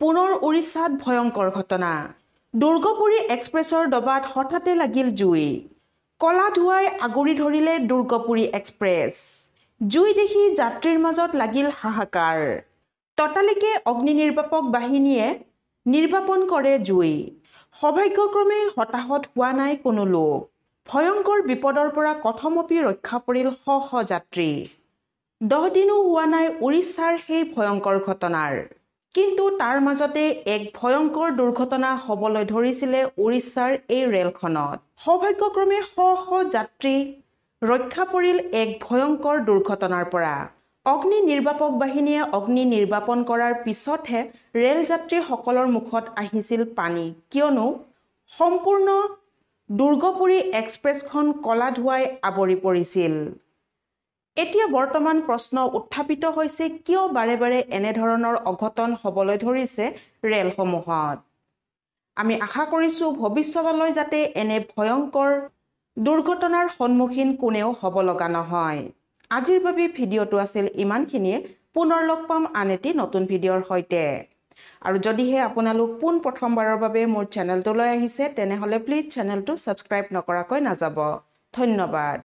পুনৰ উৰিষ্যাত ভয়ংকৰ ঘটনা। দুৰ্গপুৰী এক্সপ্ৰেছৰ ডবাত হঠাতে লাগিল জুই। কলা ধোঁৱাই আগুৰি ধৰিলে দুৰ্গপুৰী এক্সপ্ৰেছ। জুই দেখি যাত্ৰীৰ মাজত লাগিল হাহাকাৰ। ততালিকে অগ্নি নিৰ্বাপক বাহিনীয়ে নিৰ্বাপন কৰে জুই। সৌভাগ্যক্ৰমে হতাহত হোৱা নাই কোনো লোক। ভয়ংকৰ বিপদৰ পৰা কথমপি ৰক্ষা পৰিল শ শ যাত্ৰী। দহ দিনো হোৱা নাই উৰিষ্যাৰ সেই ভয়ংকৰ ঘটনাৰ। কিন্তু তাৰ মাজতে এক ভয়ংকৰ দুৰ্ঘটনা হ'বলৈ ধৰিছিলে উৰিষ্যাৰ এই ৰেলখনত। সৌভাগ্যক্ৰমে শ শ যাত্ৰী ৰক্ষা পৰিল এক ভয়ংকৰ দুৰ্ঘটনাৰ পৰা। অগ্নি নিৰ্বাপক বাহিনীয়ে অগ্নি নিৰ্বাপন কৰাৰ পিছতহে ৰেল যাত্ৰীসকলৰ মুখত আহিছিল পানী। কিয়নো সম্পূৰ্ণ দুৰ্গপুৰী এক্সপ্ৰেছখন কলা ধোঁৱাই আৱৰি পৰিছিল। এতিয়া বৰ্তমান প্ৰশ্ন উত্থাপিত হৈছে কিয় বাৰে বাৰে এনেধৰণৰ অঘটন হ'বলৈ ধৰিছে ৰেলসমূহত? আমি আশা কৰিছোঁ ভৱিষ্যতলৈ যাতে এনে ভয়ংকৰ দুৰ্ঘটনাৰ সন্মুখীন কোনেও হ'ব লগা নহয়। আজিৰ বাবে ভিডিঅ'টো আছিল ইমানখিনিয়ে। পুনৰ লগ পাম আন এটি নতুন ভিডিঅ'ৰ সৈতে। আৰু যদিহে আপোনালোক পোন প্ৰথমবাৰৰ বাবে মোৰ চেনেলটোলৈ আহিছে তেনেহ'লে প্লিজ চেনেলটো ছাবস্ক্ৰাইব নকৰাকৈ নাযাব। ধন্যবাদ।